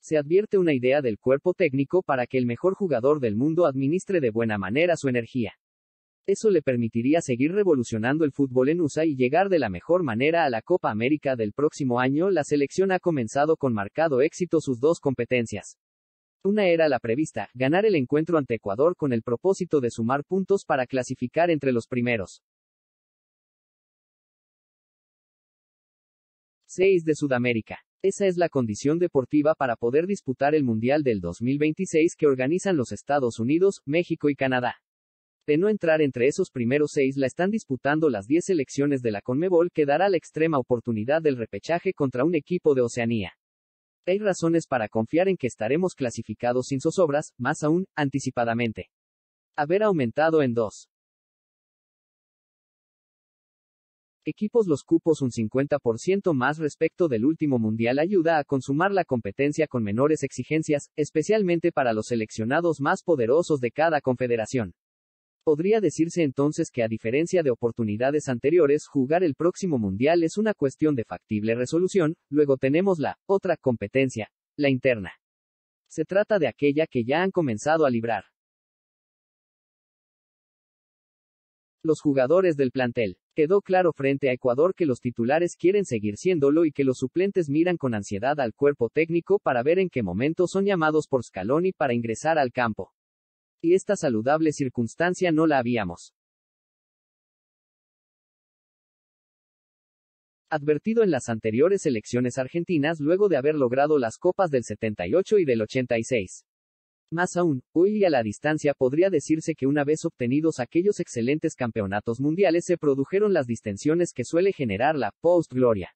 Se advierte una idea del cuerpo técnico para que el mejor jugador del mundo administre de buena manera su energía. Eso le permitiría seguir revolucionando el fútbol en USA y llegar de la mejor manera a la Copa América del próximo año. La selección ha comenzado con marcado éxito sus dos competencias. Una era la prevista, ganar el encuentro ante Ecuador con el propósito de sumar puntos para clasificar entre los primeros. 6 de Sudamérica. Esa es la condición deportiva para poder disputar el Mundial del 2026 que organizan los Estados Unidos, México y Canadá. De no entrar entre esos primeros seis la están disputando las 10 selecciones de la Conmebol que dará la extrema oportunidad del repechaje contra un equipo de Oceanía. Hay razones para confiar en que estaremos clasificados sin zozobras, más aún, anticipadamente. Haber aumentado en dos. Equipos los cupos un 50% más respecto del último mundial ayuda a consumar la competencia con menores exigencias, especialmente para los seleccionados más poderosos de cada confederación. Podría decirse entonces que a diferencia de oportunidades anteriores, jugar el próximo mundial es una cuestión de factible resolución, luego tenemos la otra competencia, la interna. Se trata de aquella que ya han comenzado a librar. Los jugadores del plantel. Quedó claro frente a Ecuador que los titulares quieren seguir siéndolo y que los suplentes miran con ansiedad al cuerpo técnico para ver en qué momento son llamados por Scaloni para ingresar al campo. Y esta saludable circunstancia no la habíamos. Advertido en las anteriores elecciones argentinas luego de haber logrado las copas del 78 y del 86. Más aún, hoy y a la distancia podría decirse que una vez obtenidos aquellos excelentes campeonatos mundiales se produjeron las distensiones que suele generar la post-gloria.